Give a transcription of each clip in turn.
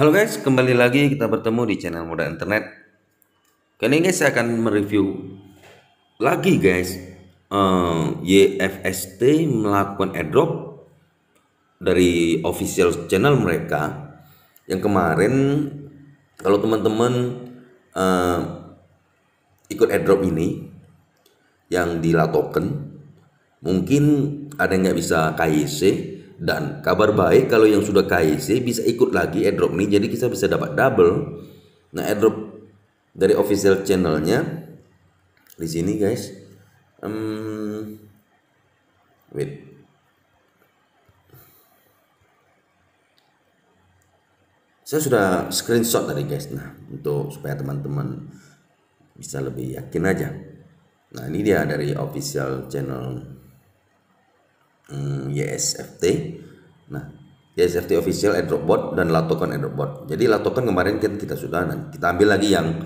Halo guys, kembali lagi kita bertemu di channel Muda Internet. Kali ini saya akan mereview lagi guys eh, YFST melakukan airdrop dari official channel mereka yang kemarin kalau teman-teman eh, ikut airdrop ini yang di Token mungkin ada yang nggak bisa KIC dan kabar baik kalau yang sudah KIC bisa ikut lagi airdrop ini jadi kita bisa dapat double. Nah airdrop dari official channelnya di sini guys. Um, wait. Saya sudah screenshot tadi guys. Nah untuk supaya teman-teman bisa lebih yakin aja. Nah ini dia dari official channel um, YSFT nah YSFT official airdrop bot dan Latokan airdrop bot. Jadi Latokan kemarin kan kita sudah nah, kita ambil lagi yang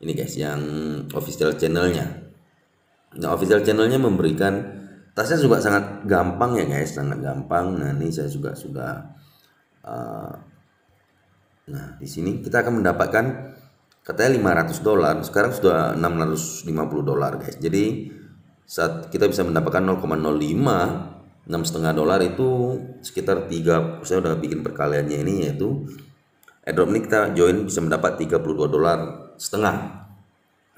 ini guys yang official channelnya. Nah official channelnya memberikan tasnya juga sangat gampang ya guys sangat gampang. Nah ini saya juga sudah uh, Nah, di sini kita akan mendapatkan katanya 500 dolar, sekarang sudah 650 dolar, guys. Jadi saat kita bisa mendapatkan 0,05 enam setengah dolar itu sekitar 3 saya udah bikin perkaliannya ini yaitu airdrop ini kita join bisa mendapat 32 dolar setengah.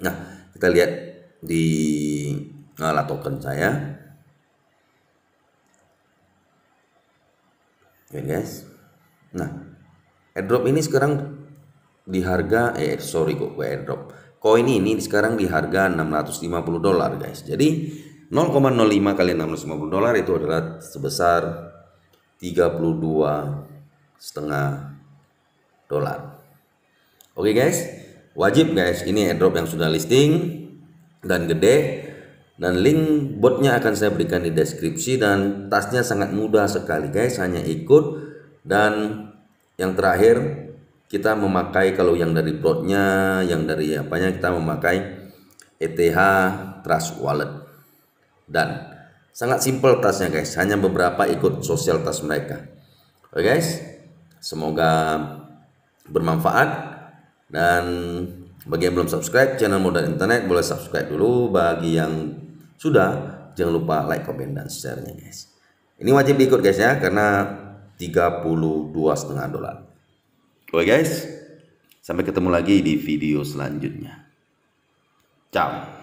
Nah kita lihat di ngalah token saya. Oke guys. Nah airdrop ini sekarang di harga eh sorry kok gue airdrop. Koin ini sekarang di harga 650 dolar guys. Jadi 0,05 kali 650 dolar itu adalah sebesar 32 setengah dolar. Oke guys. Wajib guys. Ini airdrop yang sudah listing dan gede. Dan link botnya akan saya berikan di deskripsi dan tasnya sangat mudah sekali guys. Hanya ikut. Dan yang terakhir kita memakai kalau yang dari broadnya yang dari apanya kita memakai ETH Trust Wallet dan sangat simple tasnya guys. Hanya beberapa ikut sosial tas mereka. Oke guys. Semoga bermanfaat. Dan bagi yang belum subscribe channel modal internet boleh subscribe dulu. Bagi yang sudah jangan lupa like comment dan share nya guys. Ini wajib diikut guys ya karena 32 setengah dolar. Oke guys, sampai ketemu lagi di video selanjutnya. Ciao.